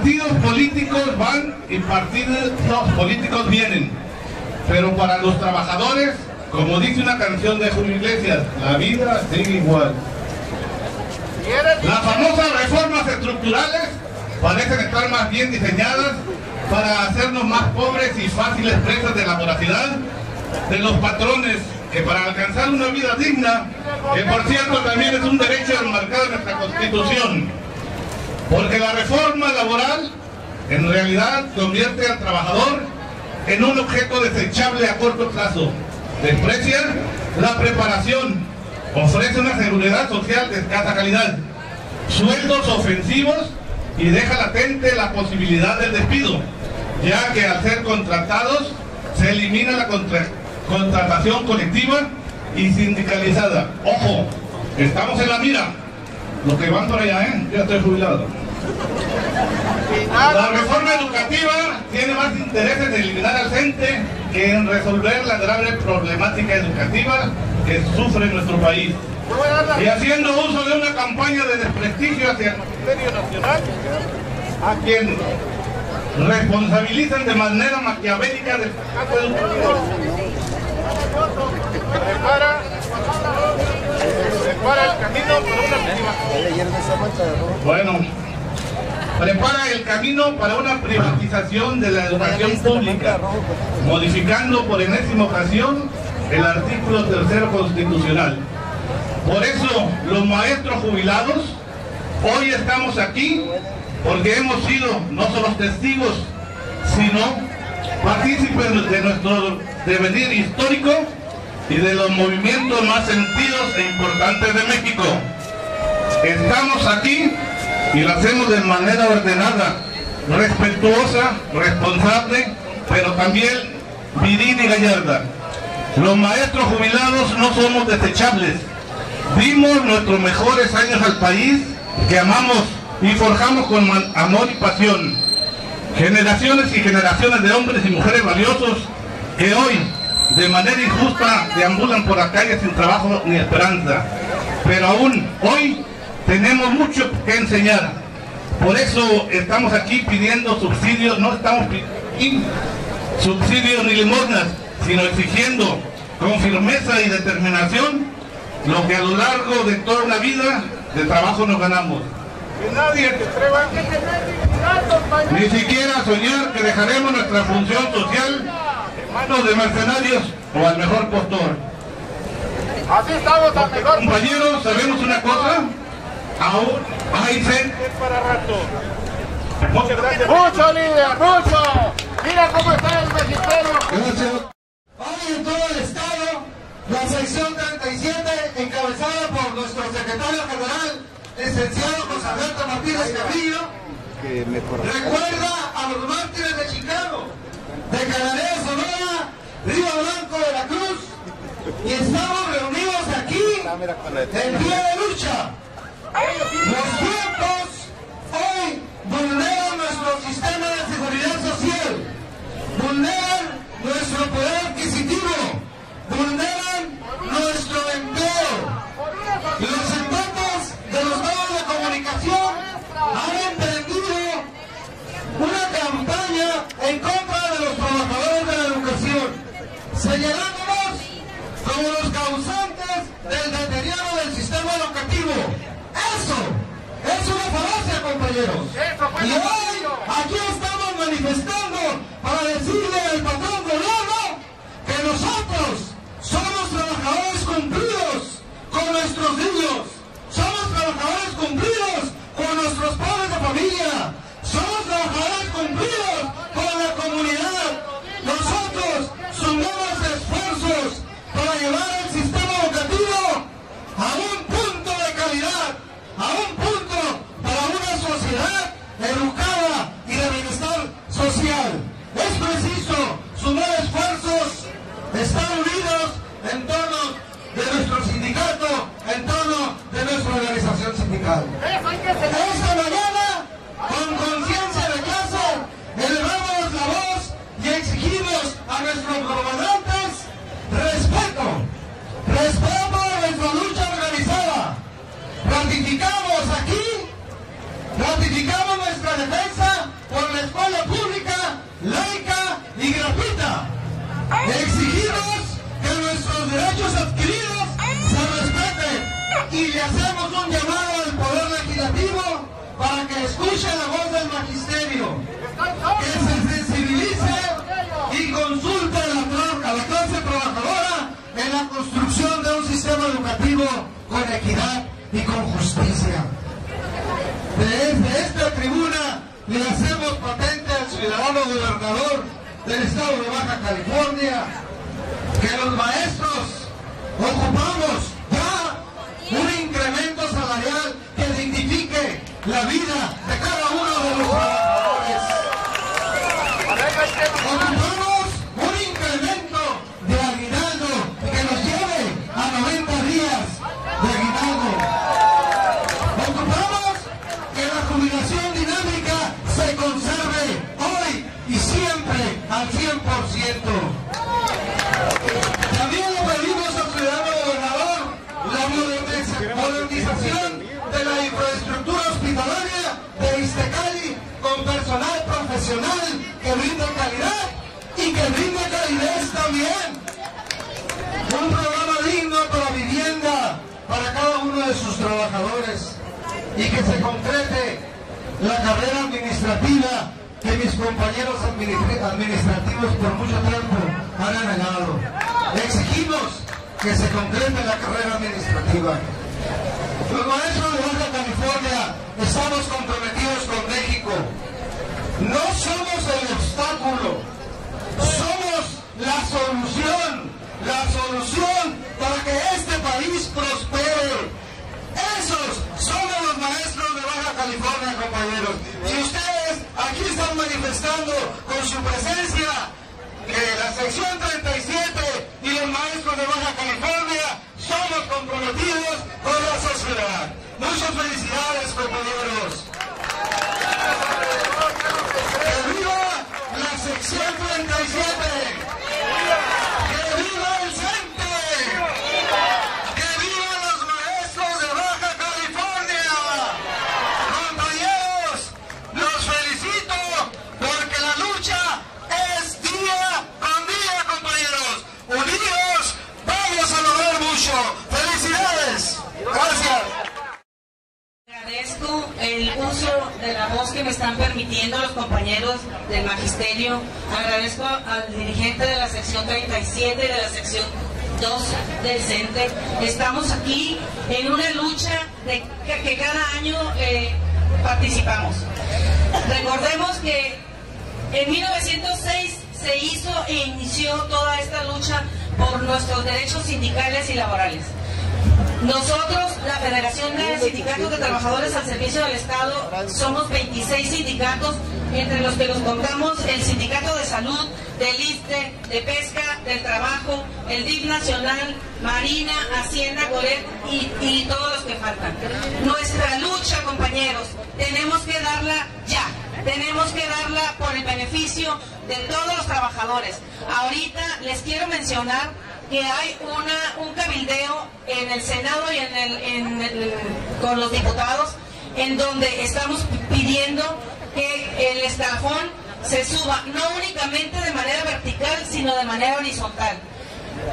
partidos políticos van y partidos políticos vienen. Pero para los trabajadores, como dice una canción de Julio Iglesias, la vida sigue igual. Las famosas reformas estructurales parecen estar más bien diseñadas para hacernos más pobres y fáciles presas de la voracidad de los patrones que para alcanzar una vida digna, que por cierto también es un derecho enmarcado en nuestra Constitución, porque la reforma laboral en realidad convierte al trabajador en un objeto desechable a corto plazo, desprecia la preparación, ofrece una seguridad social de escasa calidad, sueldos ofensivos y deja latente la posibilidad del despido, ya que al ser contratados se elimina la contratación colectiva y sindicalizada. Ojo, estamos en la mira. Los que van por allá, ¿eh? Ya estoy jubilado. La reforma educativa tiene más interés en eliminar al CENTE que en resolver la grave problemática educativa que sufre nuestro país. Y haciendo uso de una campaña de desprestigio hacia el Ministerio Nacional, a quien responsabilizan de manera maquiavélica del fracaso educativo. Prepara, prepara el camino para una Bueno, prepara el camino para una privatización de la educación pública, modificando por enésima ocasión el artículo tercero constitucional. Por eso los maestros jubilados hoy estamos aquí porque hemos sido no solo testigos, sino partícipes de nuestro devenir histórico y de los movimientos más sentidos e importantes de México. Estamos aquí y lo hacemos de manera ordenada, respetuosa, responsable, pero también viril y gallarda. Los maestros jubilados no somos desechables. Dimos nuestros mejores años al país que amamos y forjamos con amor y pasión. Generaciones y generaciones de hombres y mujeres valiosos que hoy, de manera injusta, deambulan por la calle sin trabajo ni esperanza. Pero aún hoy tenemos mucho que enseñar. Por eso estamos aquí pidiendo subsidios, no estamos pidiendo subsidios ni limosnas, sino exigiendo con firmeza y determinación lo que a lo largo de toda una vida de trabajo nos ganamos. Que nadie te atreva ni siquiera soñar que dejaremos nuestra función social en manos de mercenarios o al mejor postor. Así estamos al mejor. Compañeros, ¿sabemos una cosa? Aún hay gente para rato. Muchas gracias. Mucho líder, mucho. Mira cómo está el magisterio. Gracias. Hoy en todo el estado, la sección 37, encabezada por nuestro secretario general, licenciado José Alberto Martínez Carrillo, recuerda a los mártires de Chicago, de Cananea, Sonora, Río Blanco de la Cruz, y estamos reunidos aquí en pie de lucha. Los tiempos hoy vulneran nuestro sistema de seguridad social, vulneran nuestro poder adquisitivo, vulneran nuestro empleo. Los entonces de los medios de comunicación han emprendido una campaña en contra de los trabajadores de la educación, señalándonos como los causantes del deterioro del sistema educativo. Compañeros. Y hoy aquí estamos manifestando para decirle al patrón escuche la voz del Magisterio, que se sensibilice y consulte a la, clase trabajadora en la construcción de un sistema educativo con equidad y con justicia. Desde esta tribuna le hacemos patente al ciudadano gobernador del estado de Baja California que los maestros ocupamos ya un incremento salarial que dignifique la vida de cada uno de los trabajadores. Ocupamos un calidez también. Un programa digno para vivienda para cada uno de sus trabajadores y que se concrete la carrera administrativa que mis compañeros administrativos por mucho tiempo han anhelado. Exigimos que se concrete la carrera administrativa. Los maestros de Baja California estamos comprometidos con México. No somos el obstáculo, manifestando con su presencia la sección 37 y los maestros de Baja California somos comprometidos con la sociedad. Muchas felicidades, compañeros. ¡Que viva la sección 37! Compañeros del magisterio. Agradezco al dirigente de la sección 37 y de la sección 2 del CENTE. Estamos aquí en una lucha que, cada año eh, participamos. Recordemos que en 1906 se hizo e inició toda esta lucha por nuestros derechos sindicales y laborales. Nosotros, la Federación de Sindicatos de Trabajadores al Servicio del Estado, somos 26 sindicatos, entre los que nos contamos el Sindicato de Salud, del ISTE, de Pesca, del Trabajo, el DIF Nacional, Marina, Hacienda, Coret y, y todos los que faltan. Nuestra lucha, compañeros, tenemos que darla ya tenemos que darla por el beneficio de todos los trabajadores. Ahorita les quiero mencionar que hay una, un cabildeo en el Senado y en el, con los diputados en donde estamos pidiendo que el escalafón se suba no únicamente de manera vertical, sino de manera horizontal.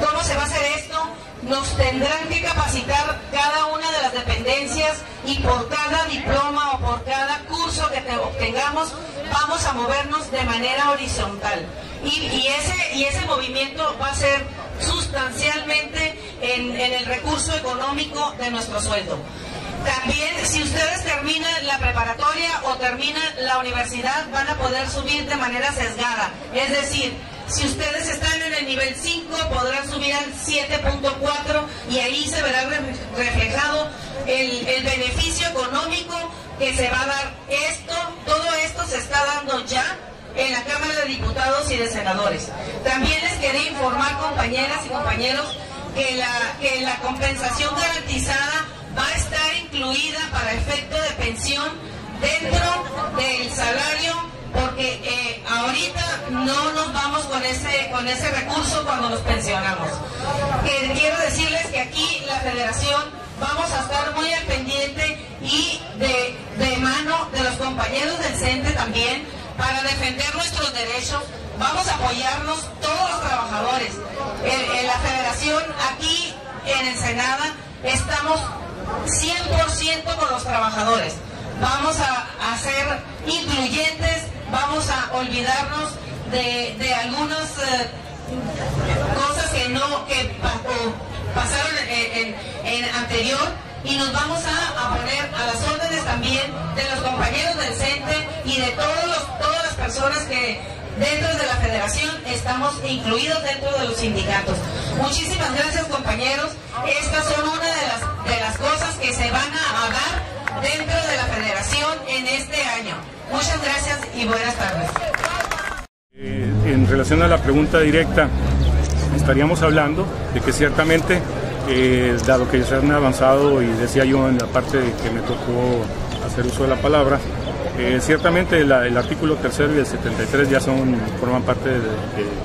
¿Cómo se va a hacer esto? Nos tendrán que capacitar cada una de las dependencias y por cada diploma o por cada curso que obtengamos vamos a movernos de manera horizontal. Y, ese, y ese movimiento va a ser sustancialmente en, el recurso económico de nuestro sueldo. También, si ustedes terminan la preparatoria o terminan la universidad, van a poder subir de manera sesgada. Es decir, si ustedes están en el nivel 5, podrán subir al 7.4 y ahí se verá reflejado el, el beneficio económico que se va a dar. Esto, todo esto se está dando ya en la Cámara de Diputados y de Senadores. También les quería informar, compañeras y compañeros, que la, que la compensación garantizada va a estar incluida para efecto de pensión dentro del salario porque eh, ahorita no nos vamos con ese, con ese recurso cuando nos pensionamos. Quiero decirles que aquí la federación vamos a estar muy al pendiente y de, de mano de los compañeros del CENTE también para defender nuestros derechos, vamos a apoyarnos todos los trabajadores. En, la federación aquí en Ensenada estamos 100% con los trabajadores. Vamos a, ser incluyentes, vamos a olvidarnos de, algunas eh, cosas que no que pasaron en, en anterior y nos vamos a, poner a las órdenes también de los compañeros del CENTE y de todos todas las personas que dentro de la federación estamos incluidos dentro de los sindicatos. Muchísimas gracias compañeros. Estas son una de las, de las cosas que se van a dar dentro de la federación en este año. Muchas gracias y buenas tardes. Eh, en relación a la pregunta directa, estaríamos hablando de que ciertamente eh, dado que se han avanzado y decía yo en la parte que me tocó hacer uso de la palabra, eh, ciertamente el artículo tercero y el 73 ya son forman parte de,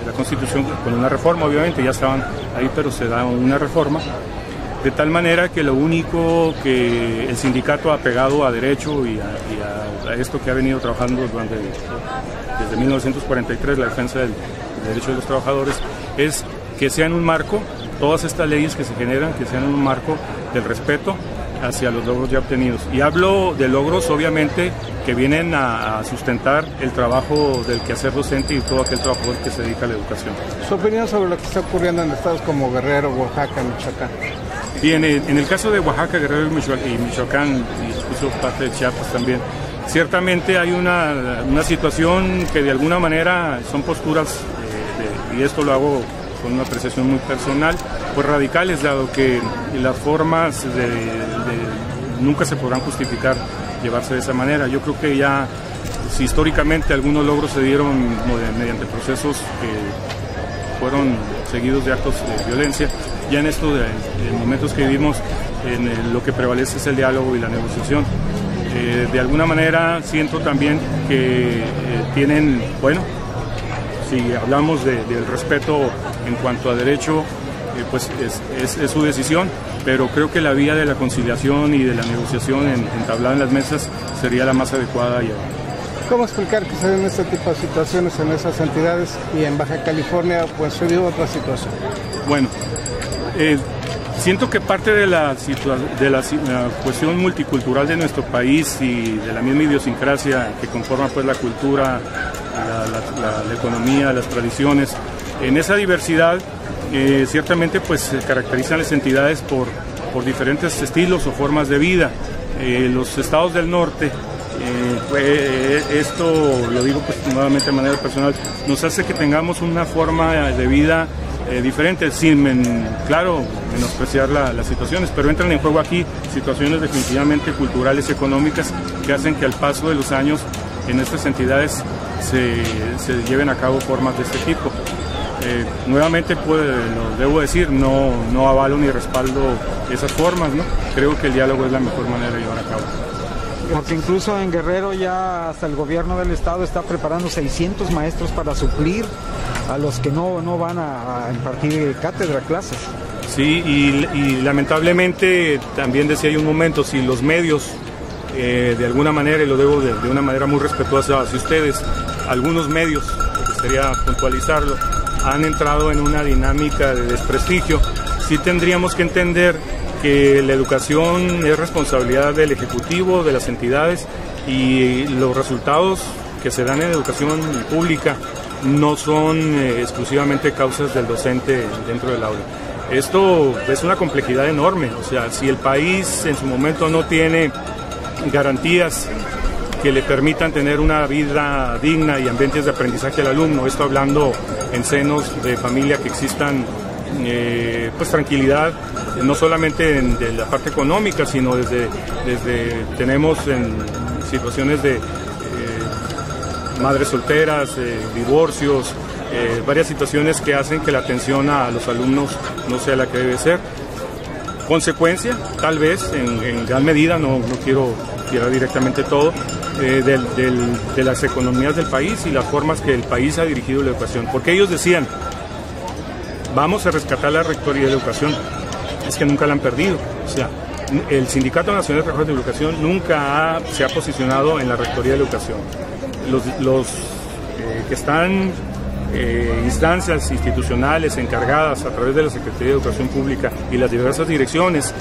la Constitución con una reforma, obviamente ya estaban ahí, pero se da una reforma. De tal manera que lo único que el sindicato ha pegado a derecho y a, esto que ha venido trabajando durante desde 1943 la defensa del derecho de los trabajadores es que sea en un marco todas estas leyes que se generan, que sean un marco del respeto hacia los logros ya obtenidos. Y hablo de logros, obviamente, que vienen a, sustentar el trabajo del quehacer docente y todo aquel trabajador que se dedica a la educación. ¿Su opinión sobre lo que está ocurriendo en estados como Guerrero, Oaxaca, Michoacán? Bien, en el caso de Oaxaca, Guerrero y Michoacán, y incluso parte de Chiapas también, ciertamente hay una, situación que de alguna manera son posturas, eh, y esto lo hago con una apreciación muy personal, pues radicales, dado que las formas de, nunca se podrán justificar llevarse de esa manera. Yo creo que ya, si históricamente algunos logros se dieron mediante procesos que fueron seguidos de actos de violencia, ya en estos momentos que vivimos, lo que prevalece es el diálogo y la negociación. Eh, de alguna manera siento también que eh, tienen, bueno, si hablamos del respeto en cuanto a derecho, eh, pues es, su decisión, pero creo que la vía de la conciliación y de la negociación en, entablada en las mesas sería la más adecuada y ¿Cómo explicar que se den este tipo de situaciones en esas entidades y en Baja California pues se dio otra situación? Bueno, eh, siento que parte de la, de la, cuestión multicultural de nuestro país y de la misma idiosincrasia que conforma pues la cultura, la economía, las tradiciones, en esa diversidad eh, ciertamente pues se caracterizan las entidades por, por diferentes estilos o formas de vida. Eh, los estados del norte, eh, esto lo digo pues nuevamente de manera personal, nos hace que tengamos una forma de vida diferente, sin, claro, menospreciar las situaciones, pero entran en juego aquí situaciones definitivamente culturales y económicas que hacen que al paso de los años en estas entidades se, se lleven a cabo formas de este tipo. Eh, nuevamente pues, lo debo decir, no, no avalo ni respaldo esas formas, ¿no? Creo que el diálogo es la mejor manera de llevar a cabo. Porque incluso en Guerrero ya hasta el gobierno del estado está preparando 600 maestros para suplir a los que no, no van a, impartir cátedra, clases. Sí, y, lamentablemente también decía hay un momento, si los medios eh, de alguna manera, y lo debo de, de, una manera muy respetuosa hacia ustedes, algunos medios, sería puntualizarlo, han entrado en una dinámica de desprestigio. Sí tendríamos que entender que la educación es responsabilidad del Ejecutivo, de las entidades y los resultados que se dan en educación pública no son eh, exclusivamente causas del docente dentro del aula. Esto es una complejidad enorme, o sea, si el país en su momento no tiene garantías que le permitan tener una vida digna y ambientes de aprendizaje al alumno. Esto hablando en senos de familia que existan eh, pues tranquilidad, no solamente en, de la parte económica, sino desde, desde tenemos en situaciones de eh, madres solteras, eh, divorcios, varias situaciones que hacen que la atención a los alumnos no sea la que debe ser. Consecuencia, tal vez, en, gran medida, no, no quiero tirar directamente todo, eh, de las economías del país y las formas que el país ha dirigido la educación. Porque ellos decían, vamos a rescatar la Rectoría de Educación, es que nunca la han perdido. O sea, el Sindicato Nacional de Trabajadores de Educación nunca se ha posicionado en la Rectoría de Educación. Los, los eh, que están eh, instancias institucionales encargadas a través de la Secretaría de Educación Pública y las diversas direcciones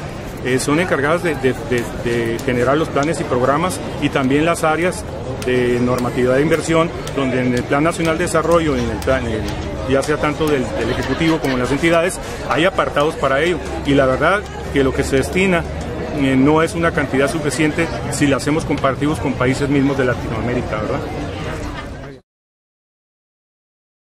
eh, son encargadas de, generar los planes y programas y también las áreas de normatividad de inversión, donde en el Plan Nacional de Desarrollo, en ya sea tanto del, del, Ejecutivo como en las entidades, hay apartados para ello. Y la verdad que lo que se destina eh, no es una cantidad suficiente si la hacemos comparativos con países mismos de Latinoamérica, ¿verdad?